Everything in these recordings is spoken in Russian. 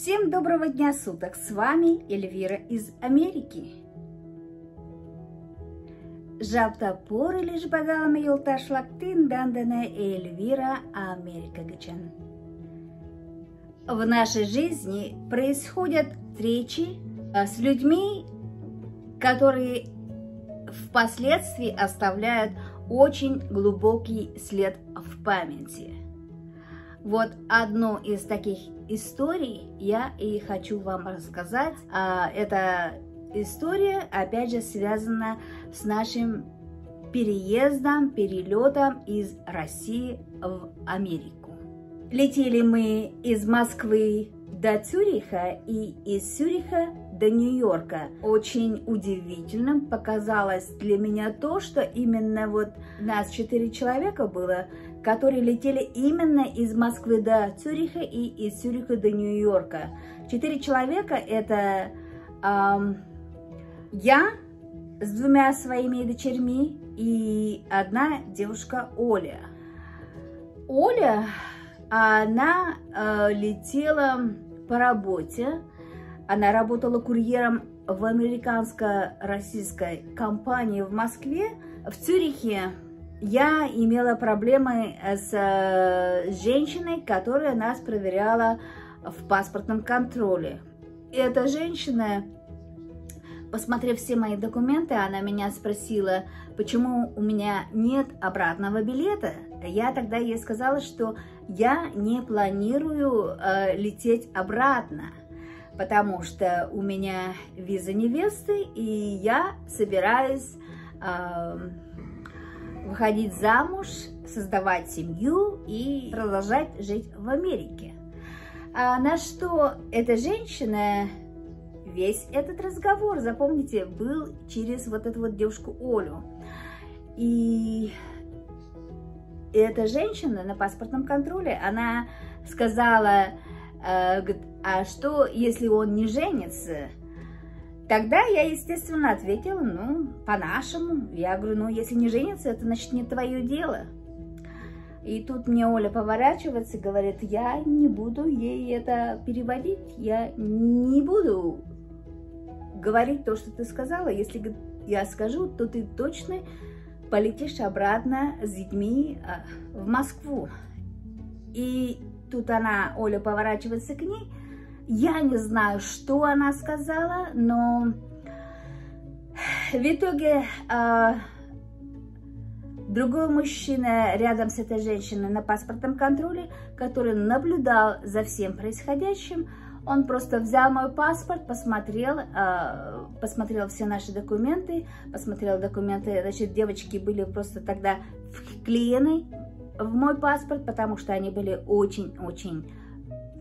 Всем доброго дня суток! С вами Эльвира из Америки. Жаптапор лишь багалами юлташлактин дандана Эльвира Америка Гачан. В нашей жизни происходят встречи а, с людьми, которые впоследствии оставляют очень глубокий след в памяти. Вот одну из таких историй я и хочу вам рассказать. А, эта история, опять же, связана с нашим переездом, перелетом из России в Америку. Летели мы из Москвы до Цюриха и из Цюриха до Нью-Йорка. Очень удивительным показалось для меня то, что именно вот нас четыре человека было, которые летели именно из Москвы до Цюриха и из Цюриха до Нью-Йорка. Четыре человека это эм, я с двумя своими дочерьми и одна девушка Оля. Оля, она э, летела по работе, она работала курьером в американско-российской компании в Москве. В Цюрихе я имела проблемы с э, женщиной, которая нас проверяла в паспортном контроле. Эта женщина, посмотрев все мои документы, она меня спросила, почему у меня нет обратного билета. Я тогда ей сказала, что я не планирую э, лететь обратно потому что у меня виза невесты, и я собираюсь э, выходить замуж, создавать семью и продолжать жить в Америке. А на что эта женщина, весь этот разговор, запомните, был через вот эту вот девушку Олю. И эта женщина на паспортном контроле, она сказала, э, а что, если он не женится? Тогда я, естественно, ответила, ну, по-нашему. Я говорю, ну, если не женится, это значит не твое дело. И тут мне Оля поворачивается и говорит, я не буду ей это переводить, я не буду говорить то, что ты сказала. Если я скажу, то ты точно полетишь обратно с детьми а, в Москву. И тут она, Оля, поворачивается к ней. Я не знаю, что она сказала, но в итоге э, другой мужчина рядом с этой женщиной на паспортном контроле, который наблюдал за всем происходящим, он просто взял мой паспорт, посмотрел, э, посмотрел все наши документы, посмотрел документы, значит, девочки были просто тогда вклеены в мой паспорт, потому что они были очень-очень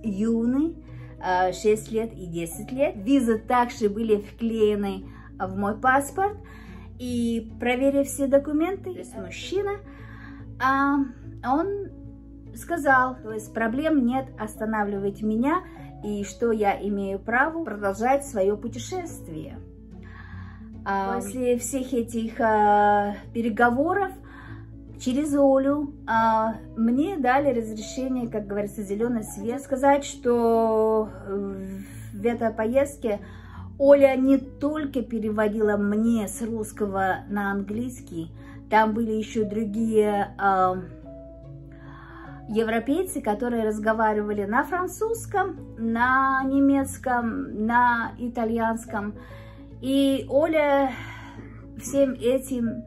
юны, 6 лет и 10 лет. Визы также были вклеены в мой паспорт. И проверив все документы, то есть мужчина, он сказал, то есть проблем нет, останавливать меня, и что я имею право продолжать свое путешествие. После всех этих переговоров через Олю а, мне дали разрешение, как говорится, зеленый свет. Сказать, что в этой поездке Оля не только переводила мне с русского на английский, там были еще другие а, европейцы, которые разговаривали на французском, на немецком, на итальянском. И Оля всем этим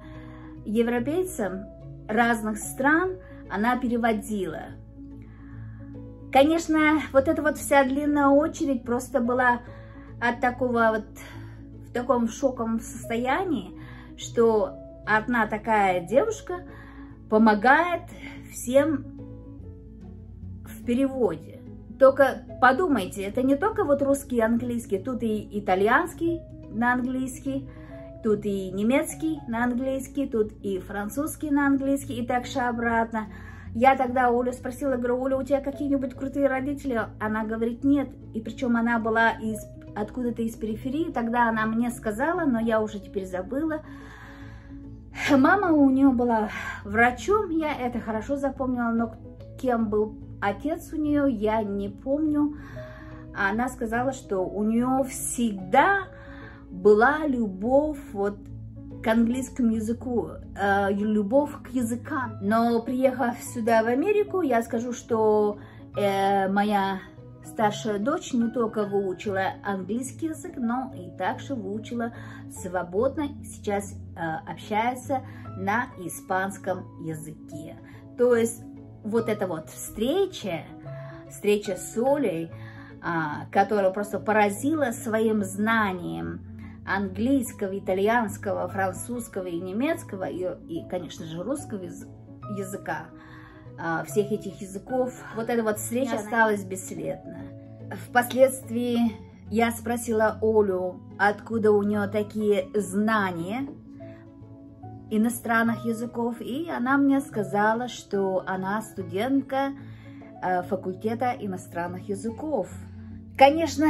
европейцам разных стран она переводила. Конечно, вот эта вот вся длинная очередь просто была от такого вот, в таком шоковом состоянии, что одна такая девушка помогает всем в переводе. Только подумайте, это не только вот русский и английский, тут и итальянский на английский, Тут и немецкий на английский, тут и французский на английский, и так же обратно. Я тогда Олю спросила, говорю, Оля, у тебя какие-нибудь крутые родители? Она говорит, нет. И причем она была из откуда-то из периферии. Тогда она мне сказала, но я уже теперь забыла. Мама у нее была врачом, я это хорошо запомнила, но кем был отец у нее, я не помню. она сказала, что у нее всегда была любовь вот к английскому языку, э, любовь к языкам. Но приехав сюда в Америку, я скажу, что э, моя старшая дочь не только выучила английский язык, но и также выучила свободно, сейчас э, общается на испанском языке. То есть вот эта вот встреча, встреча с Олей, а, которая просто поразила своим знанием английского, итальянского, французского и немецкого, и, и конечно же, русского языка, а, всех этих языков. Вот эта вот встреча осталась бесследно. Впоследствии я спросила Олю, откуда у нее такие знания иностранных языков, и она мне сказала, что она студентка э, факультета иностранных языков. Конечно,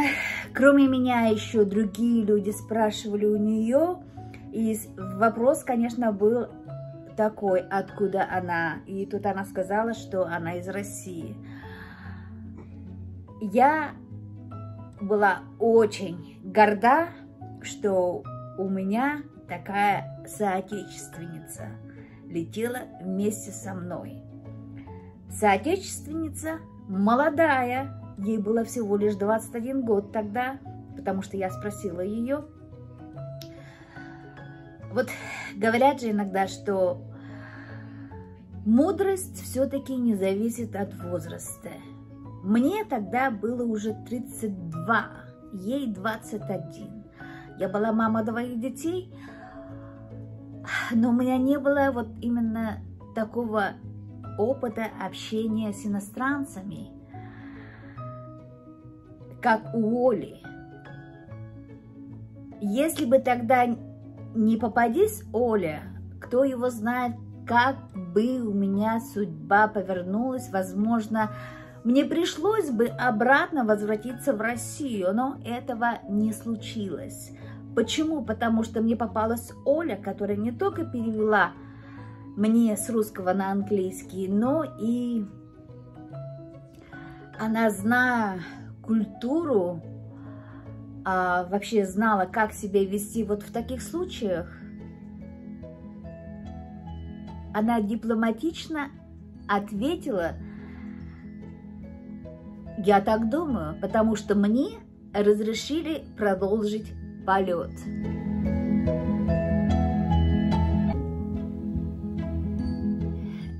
кроме меня еще другие люди спрашивали у нее, и вопрос, конечно, был такой, откуда она. И тут она сказала, что она из России. Я была очень горда, что у меня такая соотечественница летела вместе со мной. Соотечественница молодая, ей было всего лишь 21 год тогда, потому что я спросила ее. Вот говорят же иногда, что мудрость все-таки не зависит от возраста. Мне тогда было уже 32, ей 21. Я была мама двоих детей, но у меня не было вот именно такого опыта общения с иностранцами, как у Оли. Если бы тогда не попадись Оля, кто его знает, как бы у меня судьба повернулась, возможно, мне пришлось бы обратно возвратиться в Россию, но этого не случилось. Почему? Потому что мне попалась Оля, которая не только перевела мне с русского на английский, но и она, зная культуру, а, вообще знала, как себя вести вот в таких случаях, она дипломатично ответила, я так думаю, потому что мне разрешили продолжить полет.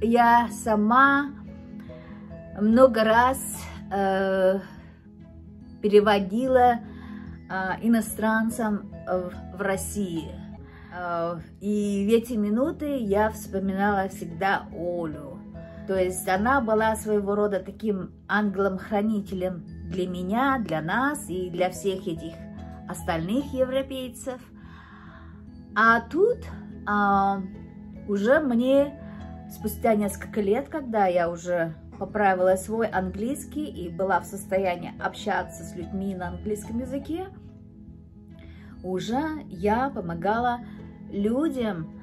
Я сама много раз э, переводила э, иностранцам в, России. Э, и в эти минуты я вспоминала всегда Олю. То есть она была своего рода таким ангелом-хранителем для меня, для нас и для всех этих остальных европейцев. А тут а, уже мне спустя несколько лет, когда я уже поправила свой английский и была в состоянии общаться с людьми на английском языке, уже я помогала людям,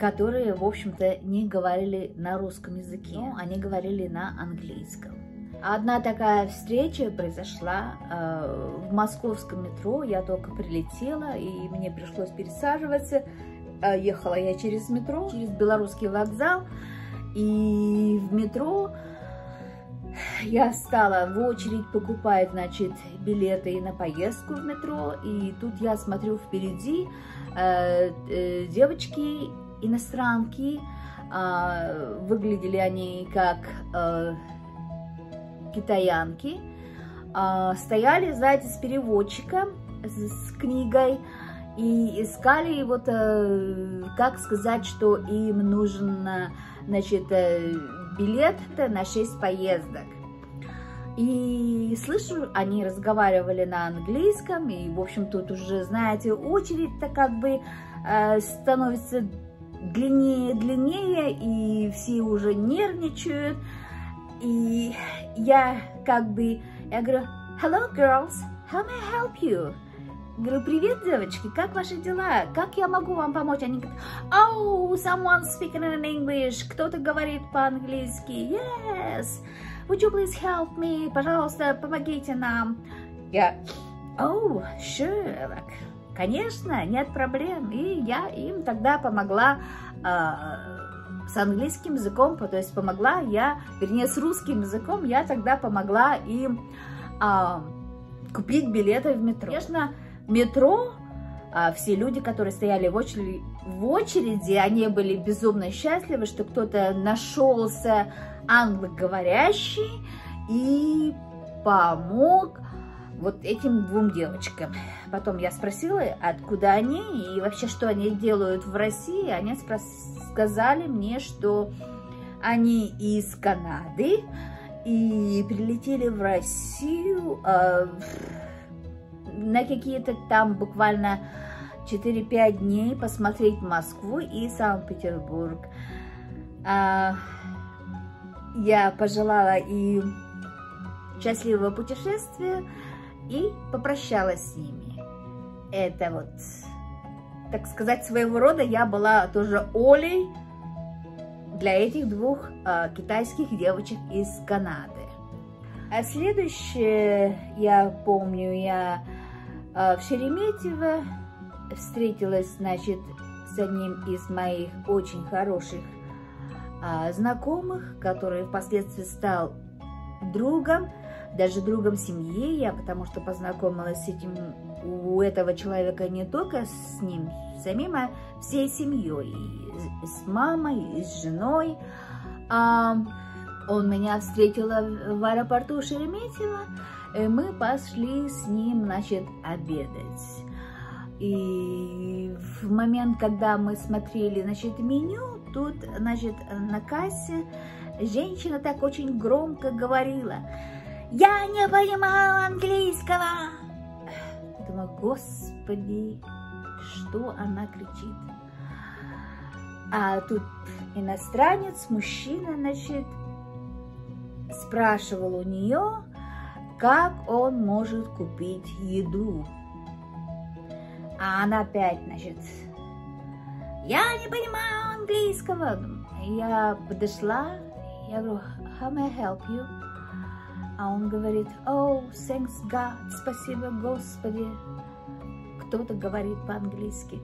которые, в общем-то, не говорили на русском языке, они говорили на английском. Одна такая встреча произошла э, в московском метро. Я только прилетела, и мне пришлось пересаживаться. Э, ехала я через метро, через белорусский вокзал. И в метро я стала в очередь покупать, значит, билеты на поездку в метро. И тут я смотрю впереди э, э, девочки, иностранки. Э, выглядели они как... Э, китаянки, а, стояли сзади с переводчиком, с книгой, и искали вот, э, как сказать, что им нужен, значит, э, билет на 6 поездок. И слышу, они разговаривали на английском, и, в общем, тут уже, знаете, очередь-то как бы э, становится длиннее, длиннее, и все уже нервничают. И я как бы, я говорю, hello girls, how may I help you? Говорю, привет, девочки, как ваши дела? Как я могу вам помочь? Они говорят, oh, someone speaking in English, кто-то говорит по-английски, yes, would you please help me, пожалуйста, помогите нам. Я, oh, sure, конечно, нет проблем. И я им тогда помогла э, с английским языком, то есть помогла я, вернее, с русским языком, я тогда помогла им э, купить билеты в метро. Конечно, метро, э, все люди, которые стояли в очереди, в очереди, они были безумно счастливы, что кто-то нашелся англоговорящий и помог вот этим двум девочкам. Потом я спросила, откуда они и вообще, что они делают в России. Они сказали мне, что они из Канады и прилетели в Россию э, на какие-то там буквально 4-5 дней посмотреть Москву и Санкт-Петербург. Э, я пожелала им счастливого путешествия и попрощалась с ними. Это вот, так сказать, своего рода я была тоже Олей для этих двух э, китайских девочек из Канады. А следующее, я помню, я э, в Шереметьево встретилась, значит, с одним из моих очень хороших э, знакомых, который впоследствии стал другом даже другом семьи я, потому что познакомилась с этим, у этого человека не только с ним самим, а всей семьей, с мамой, и с женой. А, он меня встретил в аэропорту Шереметьево, и мы пошли с ним, значит, обедать. И в момент, когда мы смотрели, значит, меню, тут, значит, на кассе женщина так очень громко говорила – я не понимаю английского. Думаю, господи, что она кричит. А тут иностранец, мужчина, значит, спрашивал у нее, как он может купить еду. А она опять, значит, я не понимаю английского. Я подошла, я говорю, how may I help you? А он говорит, oh, thanks God, спасибо Господи. Кто-то говорит по-английски.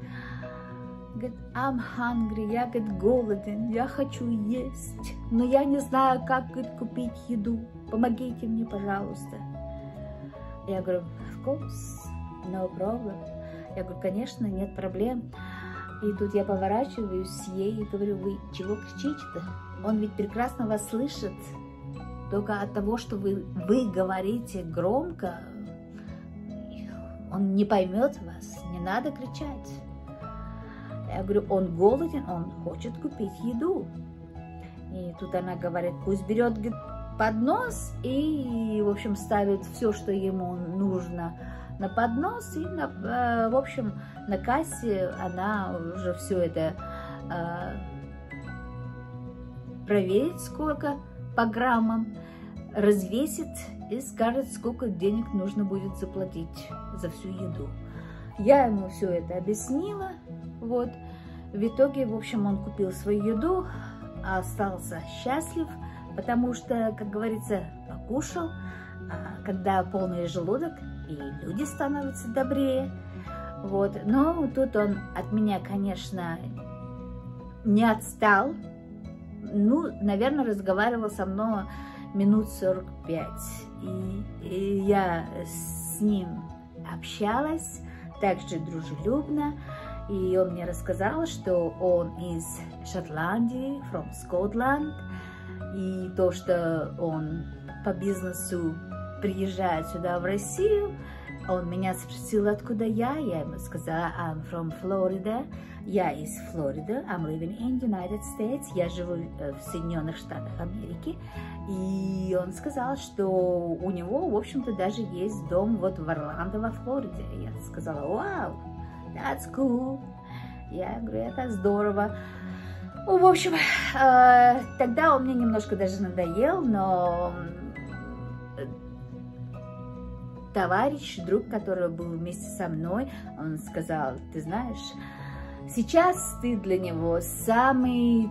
Говорит, I'm hungry, я, говорит, голоден, я хочу есть, но я не знаю, как говорит, купить еду. Помогите мне, пожалуйста. Я говорю, of course, no problem. Я говорю, конечно, нет проблем. И тут я поворачиваюсь ей и говорю, вы чего кричите-то? Он ведь прекрасно вас слышит. Только от того, что вы, вы говорите громко, он не поймет вас, не надо кричать. Я говорю, он голоден, он хочет купить еду. И тут она говорит, пусть берет поднос и, в общем, ставит все, что ему нужно на поднос. И, на, э, в общем, на кассе она уже все это э, проверит, сколько по граммам, развесит и скажет, сколько денег нужно будет заплатить за всю еду. Я ему все это объяснила, вот. В итоге, в общем, он купил свою еду, остался счастлив, потому что, как говорится, покушал, а когда полный желудок, и люди становятся добрее. Вот. Но тут он от меня, конечно, не отстал, ну, наверное, разговаривал со мной минут 45. И, и я с ним общалась также дружелюбно. И он мне рассказал, что он из Шотландии, from Scotland. И то, что он по бизнесу приезжает сюда, в Россию, он меня спросил, откуда я. Я ему сказала, I'm from Florida. Я из Флориды. I'm living in United States. Я живу э, в Соединенных Штатах Америки. И он сказал, что у него, в общем-то, даже есть дом вот в Орландо, во Флориде. Я сказала, вау, that's cool. Я говорю, это здорово. Ну, в общем, э, тогда он мне немножко даже надоел, но товарищ, друг, который был вместе со мной, он сказал, ты знаешь, сейчас ты для него самый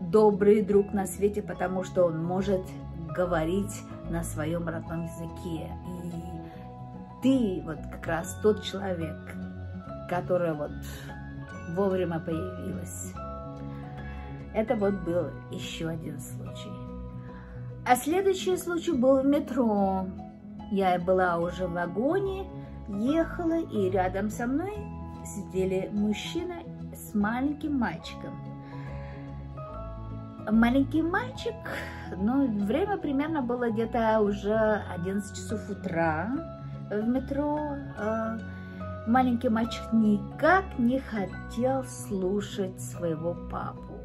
добрый друг на свете, потому что он может говорить на своем родном языке. И ты вот как раз тот человек, который вот вовремя появилась. Это вот был еще один случай. А следующий случай был в метро. Я была уже в вагоне, ехала, и рядом со мной сидели мужчина с маленьким мальчиком. Маленький мальчик, ну, время примерно было где-то уже 11 часов утра в метро. А, маленький мальчик никак не хотел слушать своего папу.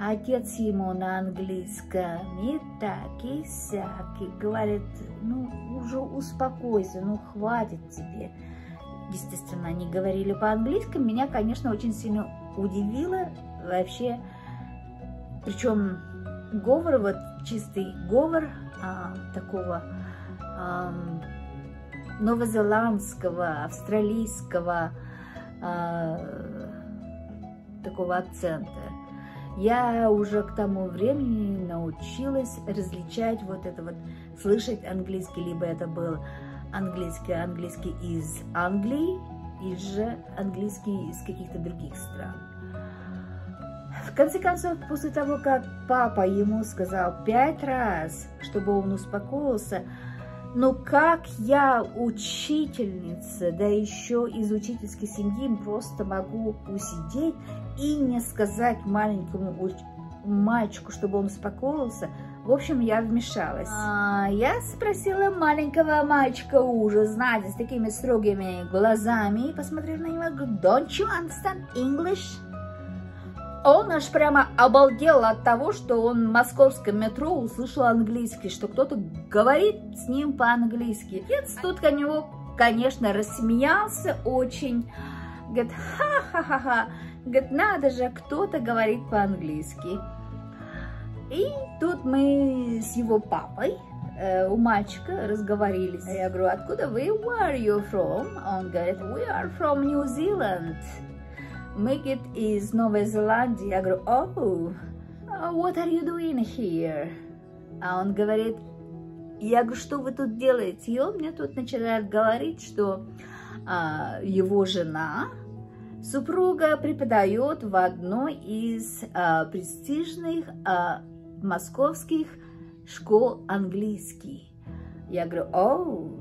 Отец ему на английском и так, и сяк, и говорит, ну, уже успокойся, ну, хватит тебе. Естественно, они говорили по-английски. Меня, конечно, очень сильно удивило вообще, причем говор, вот чистый говор а, такого а, новозеландского, австралийского а, такого акцента я уже к тому времени научилась различать вот это вот, слышать английский, либо это был английский, английский из Англии, или же английский из каких-то других стран. В конце концов, после того, как папа ему сказал пять раз, чтобы он успокоился, но как я, учительница, да еще из учительской семьи, просто могу усидеть и не сказать маленькому мальчику, чтобы он успокоился. В общем, я вмешалась. А, я спросила маленького мальчика уже, знаете, с такими строгими глазами, и посмотрела на него, don't you understand English? Он аж прямо обалдел от того, что он в московском метро услышал английский, что кто-то говорит с ним по-английски. Отец тут к него, конечно, рассмеялся очень. Говорит, ха-ха-ха-ха, говорит, надо же, кто-то говорит по-английски. И тут мы с его папой э, у мальчика разговорились. Я говорю, откуда вы? Where are you from? Он говорит, we are from New Zealand. Make it из Новой Зеландии. Я говорю, oh, what are you doing here? А он говорит, я говорю, что вы тут делаете? И он мне тут начинает говорить, что а, его жена, супруга преподает в одной из а, престижных а, московских школ английский. Я говорю, о,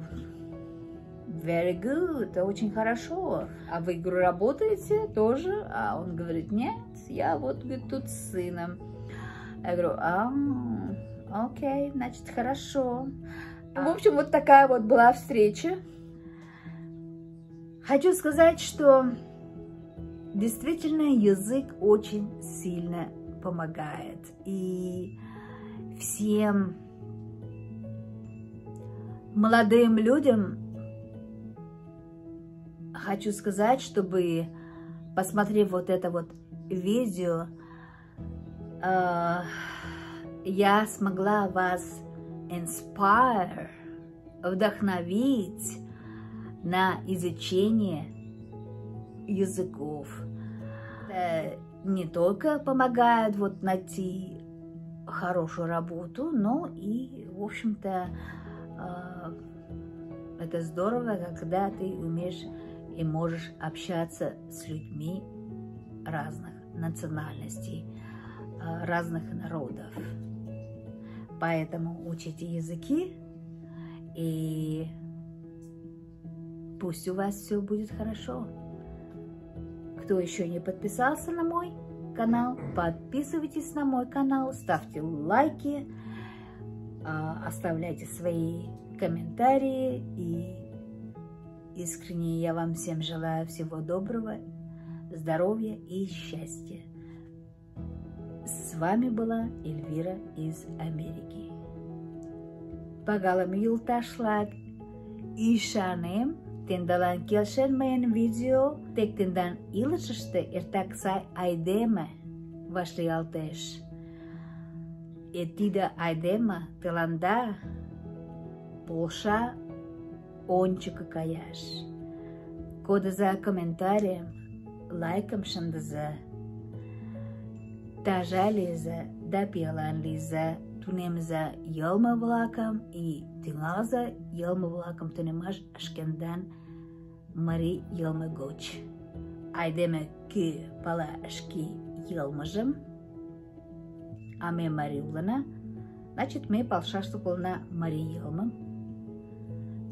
very good, очень хорошо. А вы, говорю, работаете тоже? А он говорит, нет, я вот говорит, тут с сыном. Я говорю, а, окей, значит, хорошо. В общем, вот такая вот была встреча. Хочу сказать, что действительно язык очень сильно помогает. И всем молодым людям хочу сказать, чтобы, посмотрев вот это вот видео, э, я смогла вас inspire, вдохновить на изучение языков. Это не только помогает вот найти хорошую работу, но и, в общем-то, э, это здорово, когда ты умеешь и можешь общаться с людьми разных национальностей, э, разных народов. Поэтому учите языки, и пусть у вас все будет хорошо. Кто еще не подписался на мой канал, подписывайтесь на мой канал, ставьте лайки, а, оставляйте свои комментарии. И искренне я вам всем желаю всего доброго, здоровья и счастья. С вами была Эльвира из Америки. Pagalım yıl taşlak, işanem Tindalan kelşenmeyen video tektinden ilışıştı irtaksay aydeme вашлиалтеш. Этида айдема тыланда полша ончика каяш. Кодаза комментарием, лайком шандаза. Тажа лиза, да пиалан лиза, тунемза йылме-влакым и тӱҥалза йылме-влакым тунемаш шкендан марий йылме гоч. Айдеме кӧ пала шке йылмыжым, а ме марий улына, значит, ме палшаш улына марий йылмым.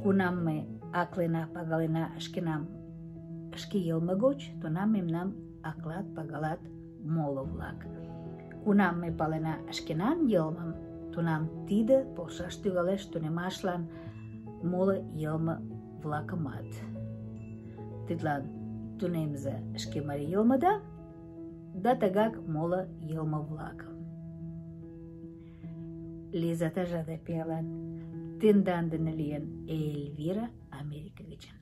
kuname aklena pagalena aşkenam şkiyelmagoç tonamem nam aklat pagalat моловлак. Кунам ме палена шкенан йылмым, тунам тиде полшаш тӱгалеш тунемашлан моло йылмы влакымат. Тидлан тунемза шке марий йылмыда да, да тыгак моло йылмы-влакым. Лиза тыжа да пелен. Тендан дене лийын Эльвира Америка гычын.